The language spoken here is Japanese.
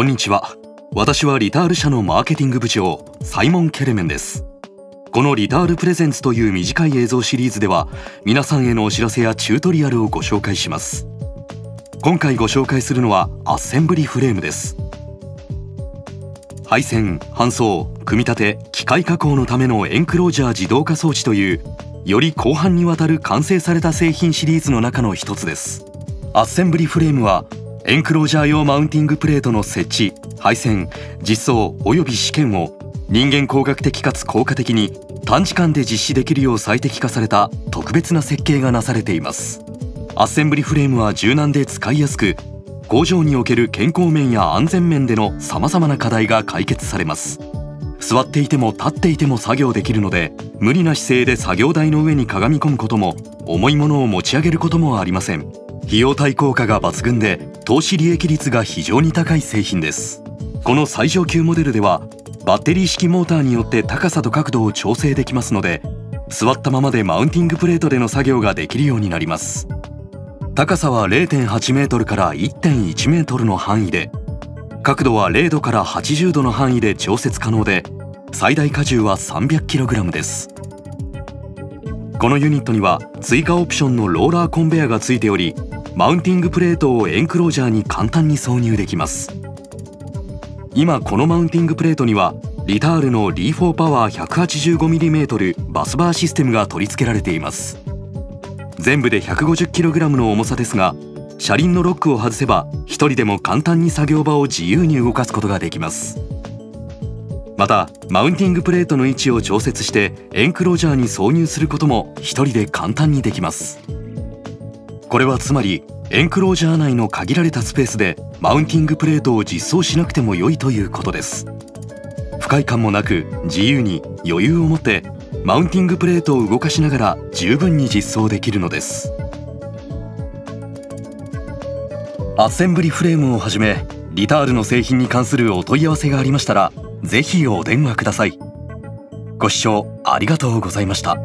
こんにちは。私はリタール社のマーケティング部長サイモン・ケレメンです。このリタールプレゼンツという短い映像シリーズでは皆さんへのお知らせやチュートリアルをご紹介します。今回ご紹介するのはアッセンブリフレームです。配線搬送組み立て機械加工のためのエンクロージャー自動化装置というより広範にわたる完成された製品シリーズの中の一つです。アッセンブリフレームはエンクロージャー用マウンティングプレートの設置配線実装及び試験を人間工学的かつ効果的に短時間で実施できるよう最適化された特別な設計がなされています。アッセンブリフレームは柔軟で使いやすく工場における健康面や安全面での様々な課題が解決されます。座っていても立っていても作業できるので無理な姿勢で作業台の上にかがみ込むことも重いものを持ち上げることもありません。費用対効果が抜群で投資利益率が非常に高い製品です。この最上級モデルではバッテリー式モーターによって高さと角度を調整できますので座ったままでマウンティングプレートでの作業ができるようになります。高さは0.8メートルから1.1メートルの範囲で角度は0度から80度の範囲で調節可能で最大荷重は 300kg です。このユニットには追加オプションのローラーコンベヤがついておりマウンティングプレートをエンクロージャーに簡単に挿入できます。今このマウンティングプレートにはリタールの D4 パワー 185mm バスバーシステムが取り付けられています。全部で 150kg の重さですが車輪のロックを外せば1人でも簡単に作業場を自由に動かすことができます。またマウンティングプレートの位置を調節してエンクロージャーに挿入することも1人で簡単にできます。これはつまりエンクロージャー内の限られたスペースでマウンティングプレートを実装しなくても良いということです。不快感もなく自由に余裕を持ってマウンティングプレートを動かしながら十分に実装できるのです。アッセンブリフレームをはじめリタールの製品に関するお問い合わせがありましたらぜひお電話ください。ご視聴ありがとうございました。